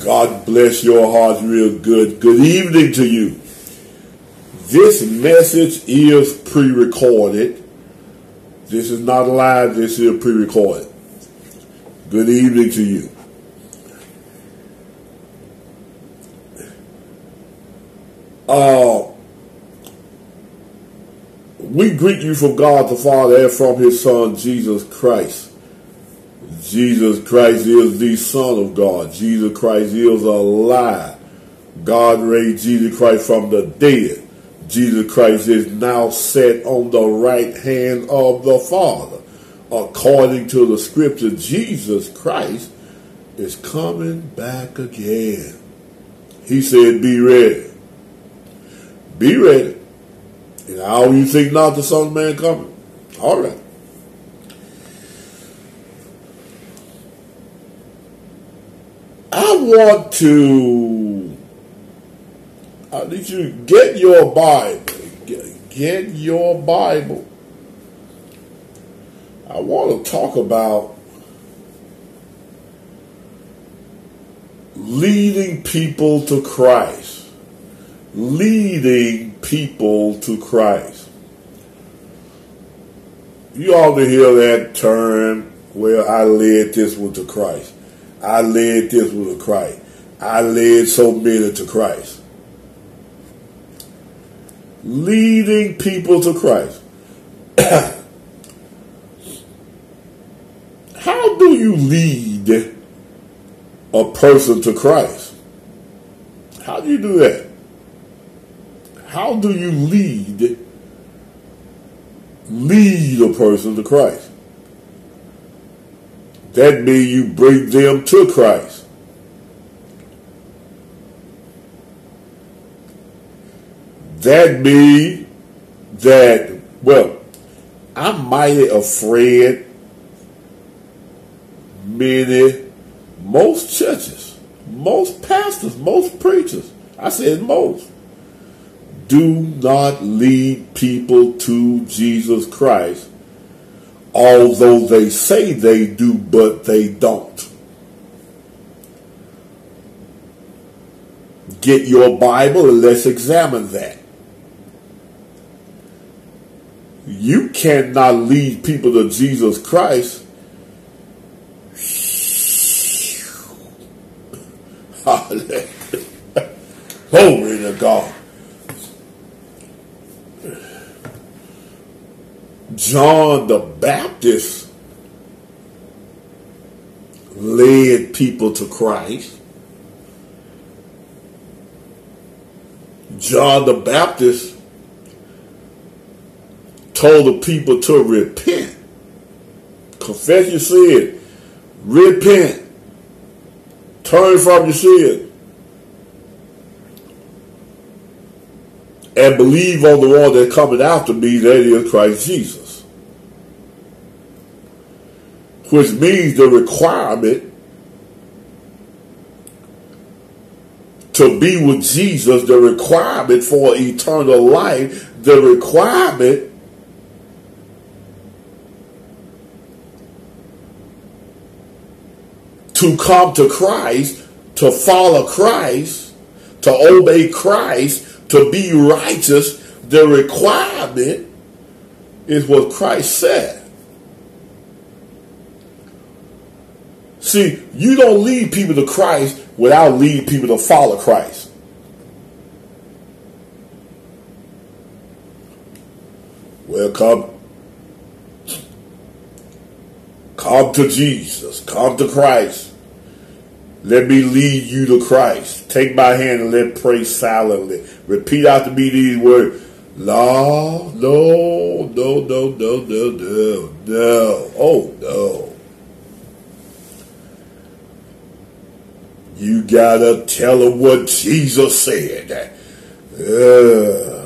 God bless your hearts real good. Good evening to you. This message is pre-recorded. This is not live, this is pre-recorded. Good evening to you. Uh, we greet you from God the Father and from his Son, Jesus Christ. Jesus Christ is the Son of God. Jesus Christ is alive. God raised Jesus Christ from the dead. Jesus Christ is now set on the right hand of the Father. According to the scripture, Jesus Christ is coming back again. He said, be ready. Be ready. And how you think not the Son of Man coming? All right. I want to, I need you to get your Bible. Get, your Bible. I want to talk about leading people to Christ. Leading people to Christ. You ought to hear that term where I led this one to Christ. I led this one to Christ. I led so many to Christ. Leading people to Christ. How do you lead a person to Christ? How do you do that? How do you lead lead a person to Christ? That means you bring them to Christ. That means that, well, I'm mighty afraid many, most churches, most pastors, most preachers, I said most, do not lead people to Jesus Christ although they say they do, but they don't. Get your Bible and let's examine that. You cannot lead people to Jesus Christ. Glory to God. John the Baptist led people to Christ. John the Baptist told the people to repent. Confess your sin. Repent. Turn from your sin. And believe on the one that coming after me, that is Christ Jesus which means the requirement to be with Jesus, the requirement for eternal life, the requirement to come to Christ, to follow Christ, to obey Christ, to be righteous, the requirement is what Christ said. See, you don't lead people to Christ without leading people to follow Christ. Well, come, come to Jesus. Come to Christ. Let me lead you to Christ. Take my hand and let pray silently. Repeat after me these words. No, no, no, no, no, no, no, no. Oh, no. You gotta tell them what Jesus said. Uh,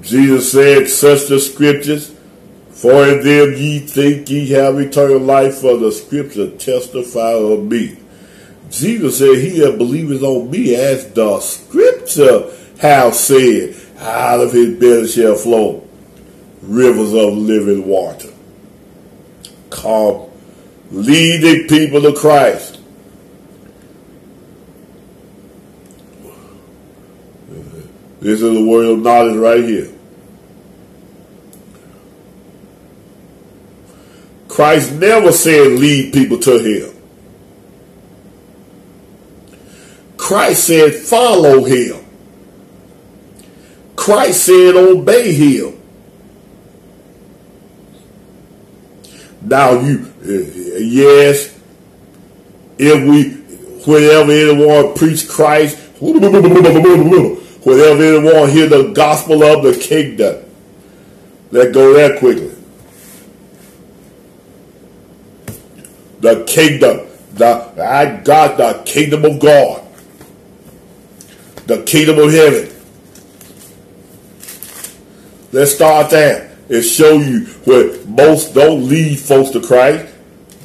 Jesus said, such the scriptures, for in them ye think ye have eternal life, for the scripture testify of me. Jesus said, he that believeth on me, as the scripture have said, out of his belly shall flow rivers of living water. Come leading people to Christ. This is the word of knowledge right here. Christ never said lead people to him. Christ said follow him. Christ said obey him. Now you, uh, yes, if we, whenever anyone preach Christ, whenever anyone hear the gospel of the kingdom, let go there quickly. the kingdom, the I got the kingdom of God, the kingdom of heaven. Let's start there and show you where most don't lead folks to Christ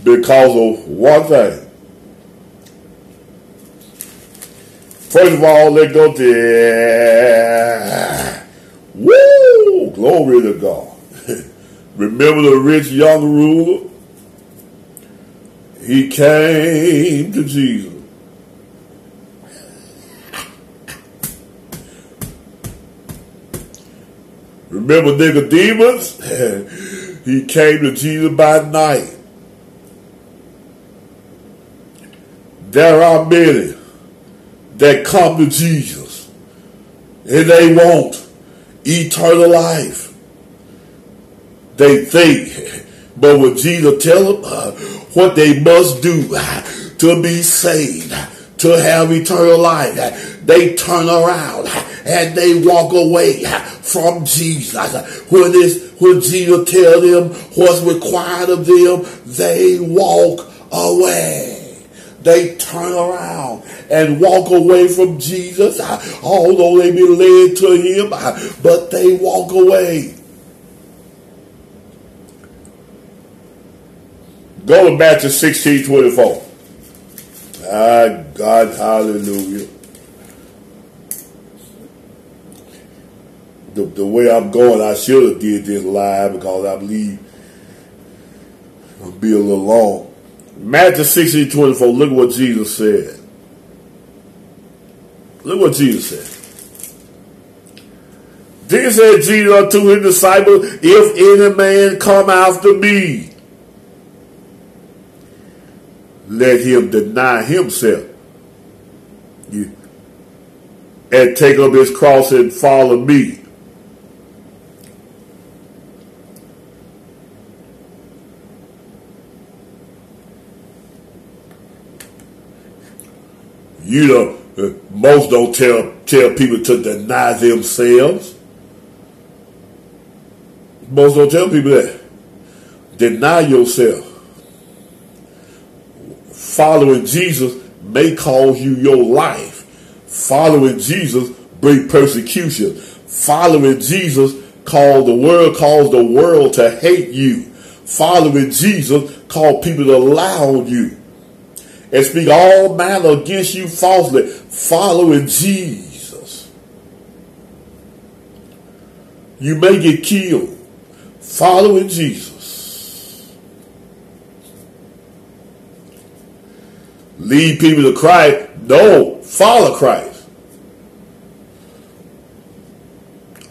because of one thing. First of all, let's go to Woo! Glory to God. Remember the rich young ruler? He came to Jesus. Remember Nicodemus? he came to Jesus by night. There are many that come to Jesus and they want eternal life. They think, but when Jesus tell them, uh, what they must do to be saved, to have eternal life. They turn around and they walk away from Jesus. When, this, when Jesus tell them what's required of them, they walk away they turn around and walk away from Jesus, although they be led to him, but they walk away. Go back to Matthew 16 24. Ah, God, hallelujah. The, the way I'm going, I should have did this live because I believe it'll be a little long. Matthew 16 24, look what Jesus said. Look what Jesus said. Then said Jesus unto his disciples, If any man come after me, let him deny himself and take up his cross and follow me. You know, uh, most don't tell tell people to deny themselves. Most don't tell people that. Deny yourself following Jesus may cause you your life. Following Jesus bring persecution. Following Jesus cause the world cause the world to hate you. Following Jesus cause people to lie on you and speak all manner against you falsely. Following Jesus. You may get killed. Following Jesus. lead people to Christ. No, follow Christ.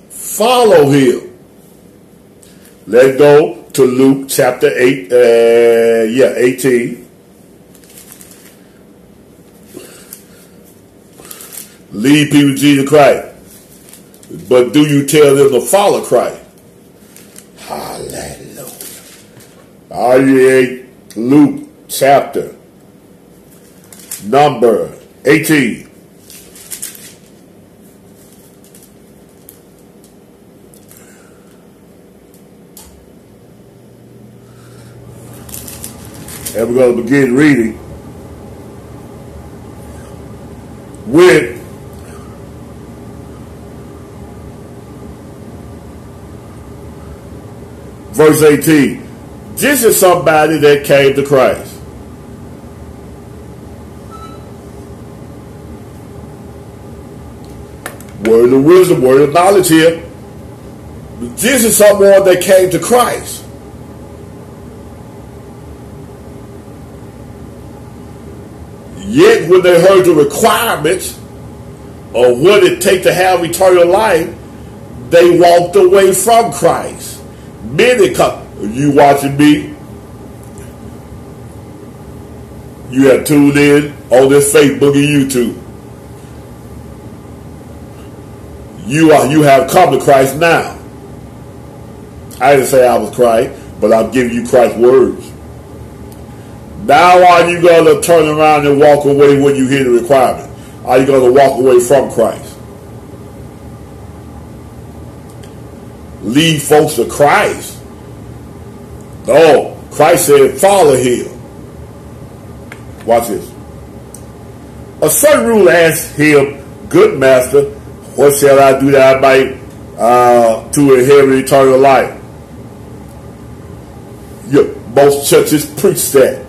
Follow him. Let's go to Luke chapter 8, uh, yeah, 18. Lead people to Jesus Christ. But do you tell them to follow Christ? Hallelujah. Are you Luke chapter number 18. And we're going to begin reading with verse 18. This is somebody that came to Christ. word of wisdom, word of knowledge here. This is someone that came to Christ. Yet when they heard the requirements of what it take to have eternal life, they walked away from Christ. Many come, you watching me? You have tuned in on this Facebook and YouTube. You are you have come to Christ now. I didn't say I was Christ, but I'm giving you Christ's words. Now are you going to turn around and walk away when you hear the requirement? Are you going to walk away from Christ? Lead folks to Christ. No, Christ said, follow him. Watch this. A certain ruler asked him, Good master, what shall I do that I might uh, to inherit eternal life? Yeah, most churches preach that.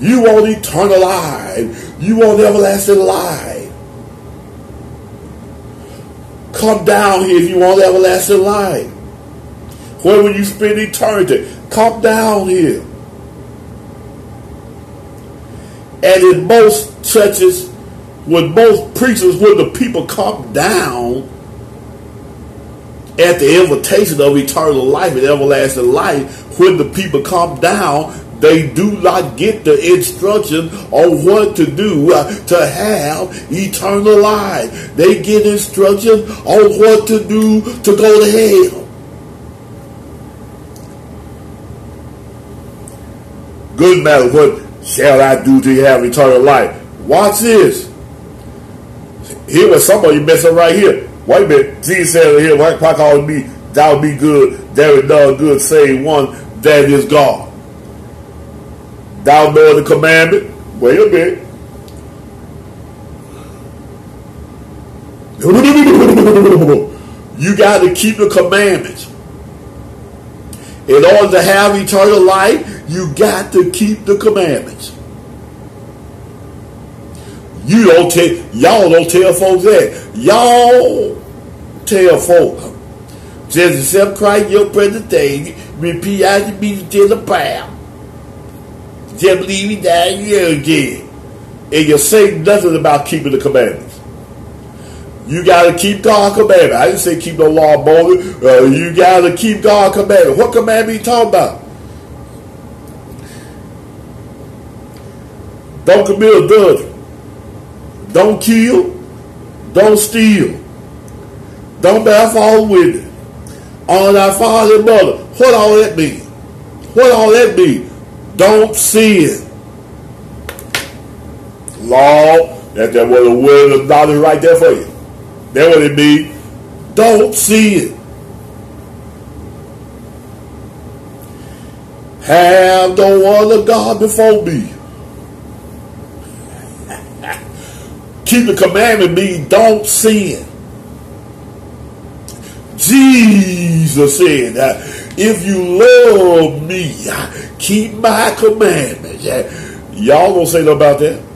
You want eternal life. You want everlasting life. Come down here if you want everlasting life. Where will you spend eternity? Come down here. And in most churches, with most preachers, when the people come down at the invitation of eternal life and everlasting life, when the people come down, they do not get the instruction on what to do uh, to have eternal life. They get instruction on what to do to go to hell. Good matter what shall I do to have eternal life? Watch this. Here was somebody messing right here. Wait a minute. Jesus said here, why, why call me thou be good, there is none good save one, that is God. Thou know the commandment. Wait a minute. You got to keep the commandments. In order to have eternal life, you got to keep the commandments. You don't tell y'all don't tell folks that. Y'all tell folks. Just accept Christ your present thing, repeat after me to the power. Just believe he died you again. And you say nothing about keeping the commandments. You gotta keep God's commandment. I didn't say keep the law of. Uh, you gotta keep God's commandment. What commandment are you talking about? Don't commit adultery. Don't kill. Don't steal. Don't bear false witness. Honor thy father and mother. What all that mean? What all that mean? Don't sin. Law, that there was a word of knowledge right there for you. That what it mean. Don't sin. Have no other God before me. Keep the commandment means don't sin. Jesus said, if you love me, keep my commandments. Y'all gonna say nothing about that?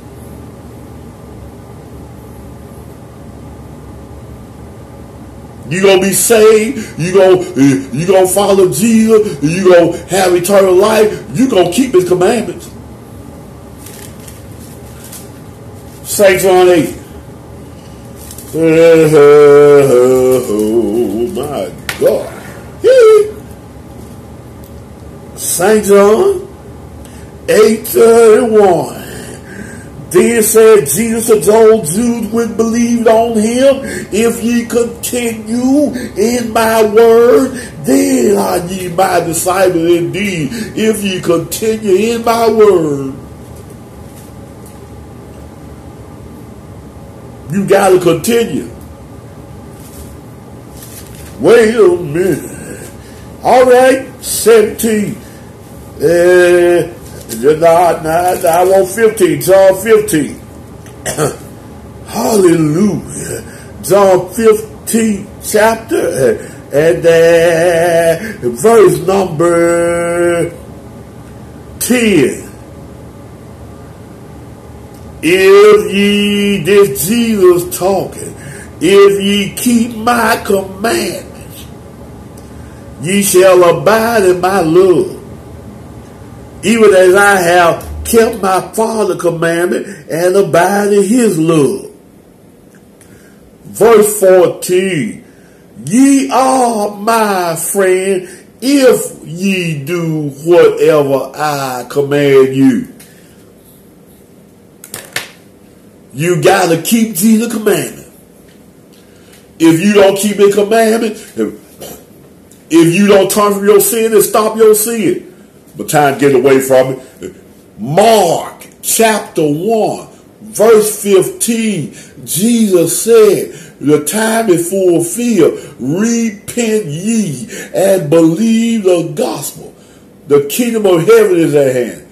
You gonna be saved. You gonna eh, you gonna follow Jesus. You gonna have eternal life. You gonna keep His commandments. St. John 8. Oh my God. St. John 831. Then said Jesus to those Jews which believed on him, If ye continue in my word, then are ye my disciples indeed. If ye continue in my word. You got to continue. Wait a minute. All right, 17. Uh, not, not, I want 15. John 15. Hallelujah. John 15 chapter and uh, verse number 10. If ye, this Jesus talking, if ye keep my commandments, ye shall abide in my love, even as I have kept my father's commandment and abide in his love. Verse 14, ye are my friend if ye do whatever I command you. You got to keep Jesus' commandment. If you don't keep his commandment, if you don't turn from your sin and stop your sin, but time get away from it. Mark chapter 1, verse 15, Jesus said, the time is fulfilled. Repent ye and believe the gospel. The kingdom of heaven is at hand.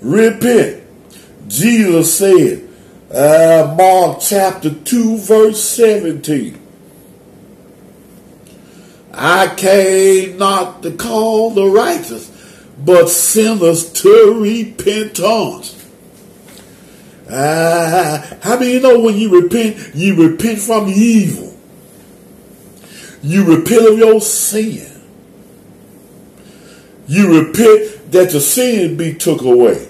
Repent. Jesus said, uh, Mark chapter 2, verse 17. I came not to call the righteous, but sinners to repentance. Ah, how many you know when you repent, you repent from evil. You repent of your sin. You repent that the sin be took away.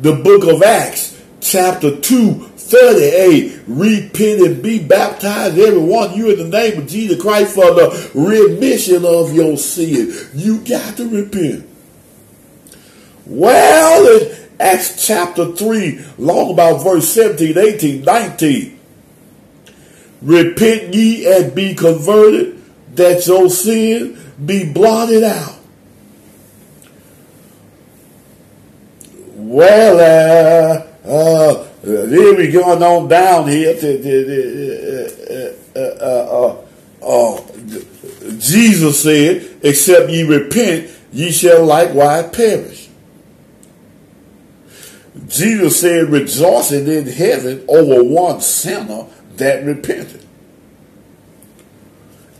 The book of Acts, chapter 2, 38, repent and be baptized, every everyone, you in the name of Jesus Christ for the remission of your sin. You got to repent. Well, in Acts chapter 3, long about verse 17, 18, 19, repent ye and be converted, that your sin be blotted out. Well, uh, uh, then we going on down here to, uh, uh, uh, Jesus said, except ye repent, ye shall likewise perish. Jesus said, rejoicing in heaven over one sinner that repented.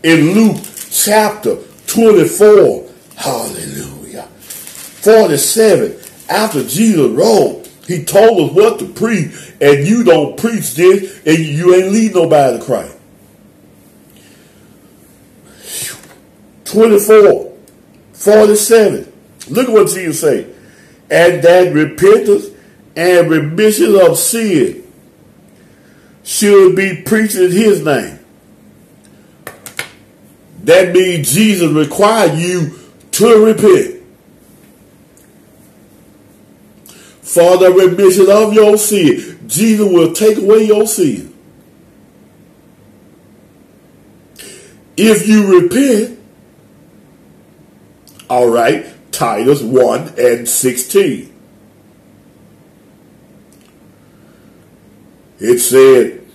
In Luke chapter 24, hallelujah, 47, after Jesus rose, he told us what to preach, and you don't preach this, and you ain't lead nobody to Christ. 24, 47. Look at what Jesus said. And that repentance and remission of sin should be preached in his name. That means Jesus required you to repent. For the remission of your sin. Jesus will take away your sin. If you repent, all right, Titus 1 and 16. It said,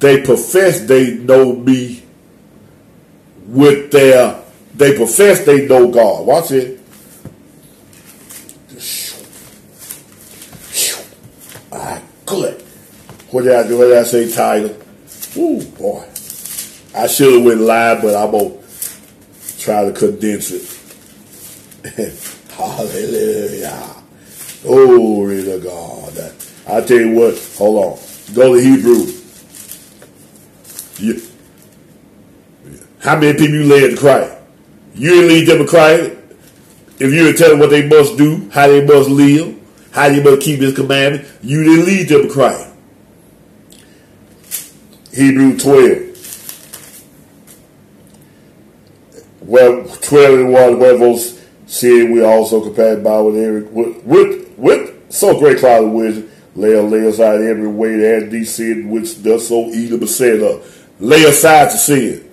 they profess they know me with their, they profess they know God. Watch it. What did I do? What did I say, title? Ooh, boy. I should have went live, but I'm going to try to condense it. Hallelujah. Glory to God. I tell you what, hold on. Go to Hebrew. You, how many people you led to Christ? You didn't lead them to Christ. If you were telling what they must do, how they must live, how you must keep his commandment? You didn't lead them to Christ. Hebrew 12. Well, 12 and 1, wherefore seeing we also compared by with every, with, with, with so great cloud of wisdom, lay, lay aside every weight and these sin which does so easily beset us. Lay aside the sin.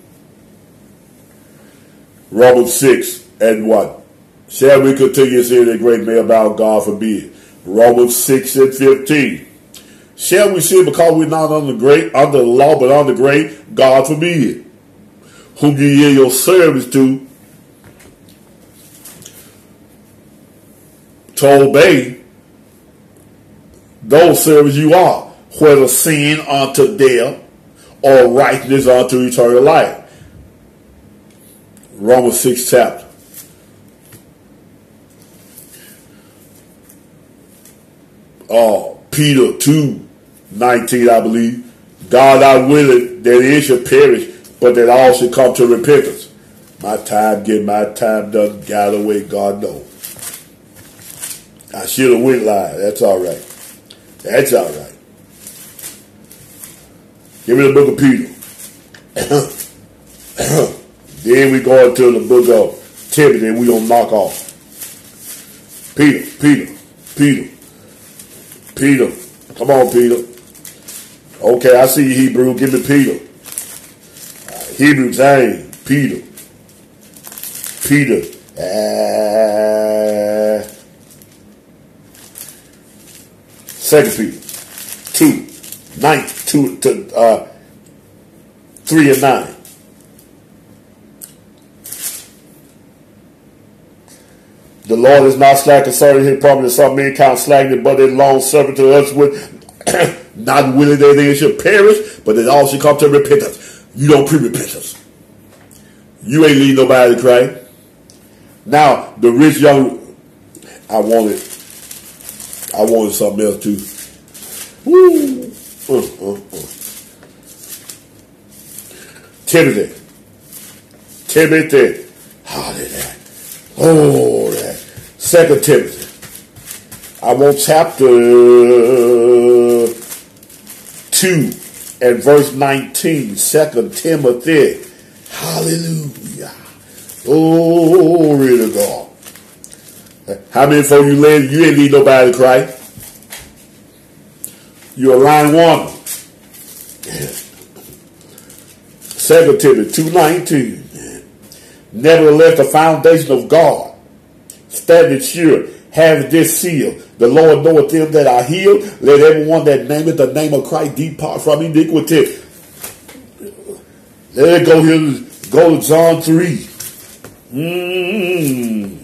Romans 6 and 1. Shall we continue to sin a great man about God forbid? Romans 6 and 15. Shall we sin because we're not under the great under the law, but under great? God forbid. Whom you yield your service to, to obey, those service you are, whether sin unto death or righteousness unto eternal life. Romans 6 chapter. Uh, Peter 2, 19, I believe. God, I will it that it should perish, but that all should come to repentance. My time, get my time done, got away, God knows. I should have went live. That's all right. That's all right. Give me the book of Peter. then we go into the book of Timothy and we gonna knock off. Peter, Peter, Peter, Peter. Come on, Peter. Okay, I see you, Hebrew. Give me Peter. Hebrew James, Peter. Peter. Uh, Second Peter. Two. Nine. Two to uh, three and nine. The Lord is not slack concerning his promise, some men count slackness, but is long suffering to us with not willing that they should perish, but that all should come to repentance. You don't pre-repentance. You ain't leading nobody to. Now, the rich young, I wanted, I wanted something else too. Woo. Uh, uh, uh. Timothy. Timothy. Hallelujah. Oh. Second Timothy. I want chapter 2 and verse 19. Second Timothy. Hallelujah. Glory to God. How many folk you led? You ain't need nobody to cry. You're a lying woman. Second Timothy 2.19. Nevertheless, the foundation of God standing sure, having this seal. The Lord knoweth them that are healed. Let everyone that nameth the name of Christ depart from iniquity. Let it go here. Go to John 3. Mm.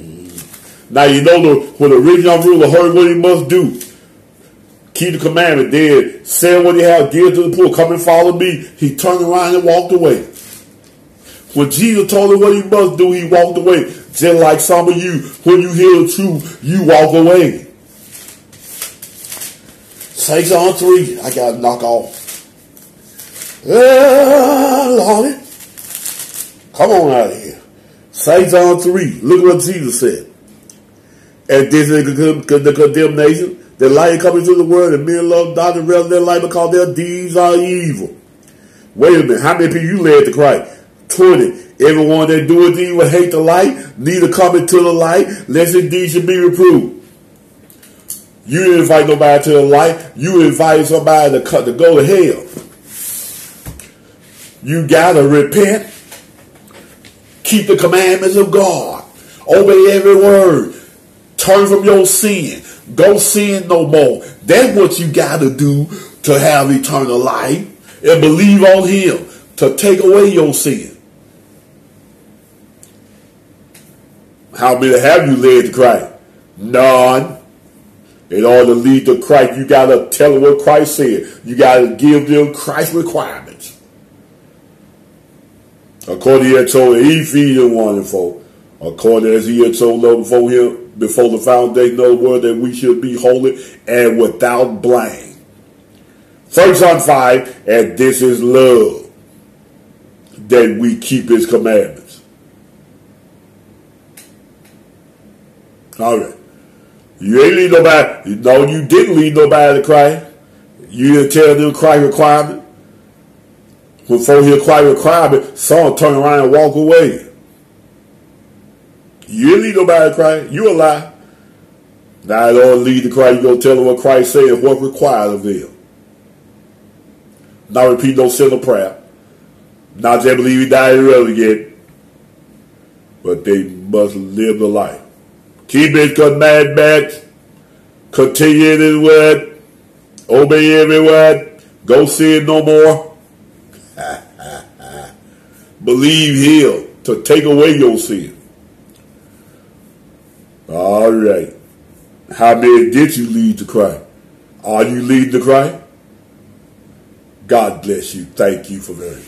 Now you know the, when the young ruler heard what he must do. Keep the commandment. Then sell what he have, give to the poor. Come and follow me. He turned around and walked away. When Jesus told him what he must do, he walked away. Just like some of you, when you hear the truth, you walk away. Six on three, I got to knock off. Uh, Lordy. Come on out of here. Six on three. Look what Jesus said. And this is the condemnation. The light coming to the world, and men love not the rest of their life because their deeds are evil. Wait a minute. How many people you led to Christ? 20. Everyone that doeth evil hate the light, neither come into the light, lest indeed should be reproved. You didn't invite nobody to the light. You invited somebody to, cut, to go to hell. You got to repent. Keep the commandments of God. Obey every word. Turn from your sin. Go sin no more. That's what you got to do to have eternal life. And believe on him to take away your sin. How many have you led to Christ? None. In order to lead to Christ, you got to tell them what Christ said. You got to give them Christ's requirements. According to he had told Ephesians 1 and 4, according as he had told them before him, before the foundation of the world, that we should be holy and without blame. First John 5, and this is love, that we keep his commandments. All right. You ain't lead nobody. No, you didn't lead nobody to Christ. You didn't tell them Christ requirement. Before he acquired requirement, someone turn around and walk away. You didn't lead nobody to Christ. You a lie. Now I don't lead to Christ. You gonna tell them what Christ said, what required of them. Not repeat no sinner prayer. Not just believe he died and rose again. But they must live the life. Keep his commandments. Continue in his word. Obey every word. Go sin no more. Believe him to take away your sin. All right. How many did you lead to Christ? Are you leading to Christ? God bless you. Thank you for very